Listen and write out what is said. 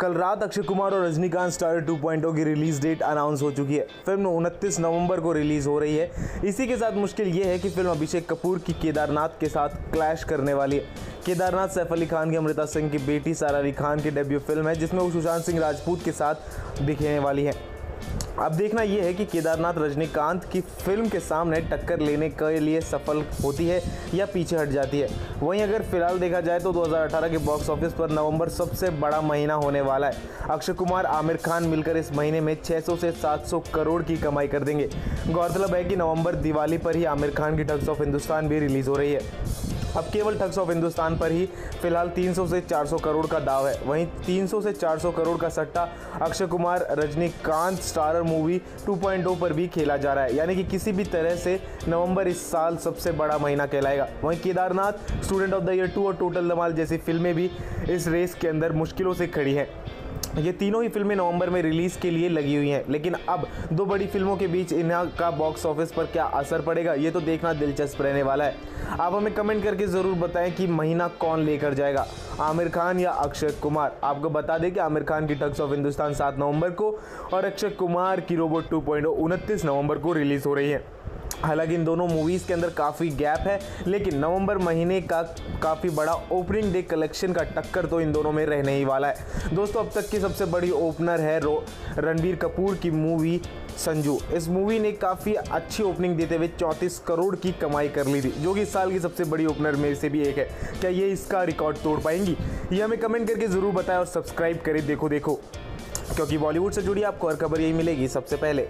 कल रात अक्षय कुमार और रजनीकांत स्टार 2.0 की रिलीज़ डेट अनाउंस हो चुकी है। फ़िल्म उनतीस नवंबर को रिलीज़ हो रही है। इसी के साथ मुश्किल ये है कि फ़िल्म अभिषेक कपूर की केदारनाथ के साथ क्लैश करने वाली है। केदारनाथ सैफ अली खान की अमृता सिंह की बेटी सारा अली खान की डेब्यू फ़िल्म है, जिसमें वो सुशांत सिंह राजपूत के साथ दिखने वाली है। अब देखना यह है कि केदारनाथ रजनीकांत की फ़िल्म के सामने टक्कर लेने के लिए सफल होती है या पीछे हट जाती है। वहीं अगर फ़िलहाल देखा जाए तो 2018 के बॉक्स ऑफ़िस पर नवंबर सबसे बड़ा महीना होने वाला है। अक्षय कुमार, आमिर खान मिलकर इस महीने में 600 से 700 करोड़ की कमाई कर देंगे। गौरतलब है कि नवंबर दिवाली पर ही आमिर खान की ठग्स ऑफ़ हिंदुस्तान भी रिलीज़ हो रही है। अब केवल ठग्स ऑफ़ हिंदुस्तान पर ही फ़िलहाल 300 से 400 करोड़ का दाव है। वहीं 300 से 400 करोड़ का सट्टा अक्षय कुमार, रजनीकांत, स्टारर मूवी 2.0 पर भी खेला जा रहा है। यानी कि किसी भी तरह से नवंबर इस साल सबसे बड़ा महीना कहलाएगा। वहीं Kedarnath student of the year two और टोटल धमाल जैसी फ़िल्में भी इस रेस के अंदर मुश्किलों से खड़ी हैं। ये तीनों ही फ़िल्में नवंबर में रिलीज़ के लिए लगी हुई हैं। लेकिन अब दो बड़ी फ़िल्मों के बीच इन्हा का बॉक्स ऑफ़िस पर क्या असर पड़ेगा, ये तो देखना दिलचस्प रहने वाला है। आप हमें कमेंट करके ज़रूर बताएँ कि महीना कौन लेकर जाएगा, आमिर खान या अक्षय कुमार? आपको बता दें कि आमिर खान की टक्स ऑफ़ हिंदुस्तान सात नवंबर को और अक्षय कुमार की रोबोट टू पॉइंट नवंबर को रिलीज़ हो रही है। हालाँकि इन दोनों मूवीज़ के अंदर काफ़ी गैप है, लेकिन नवंबर महीने का काफ़ी बड़ा ओपनिंग डे कलेक्शन का टक्कर तो इन दोनों में रहने ही वाला है। दोस्तों, अब तक की सबसे बड़ी ओपनर है रणबीर कपूर की मूवी संजू। इस मूवी ने काफ़ी अच्छी ओपनिंग देते हुए चौंतीस करोड़ की कमाई कर ली थी, जो कि इस साल की सबसे बड़ी ओपनर में से भी एक है। क्या ये इसका रिकॉर्ड तोड़ पाएँगी? ये हमें कमेंट करके ज़रूर बताएँ और सब्सक्राइब करें। देखो देखो, क्योंकि बॉलीवुड से जुड़ी आपको हर खबर यही मिलेगी सबसे पहले।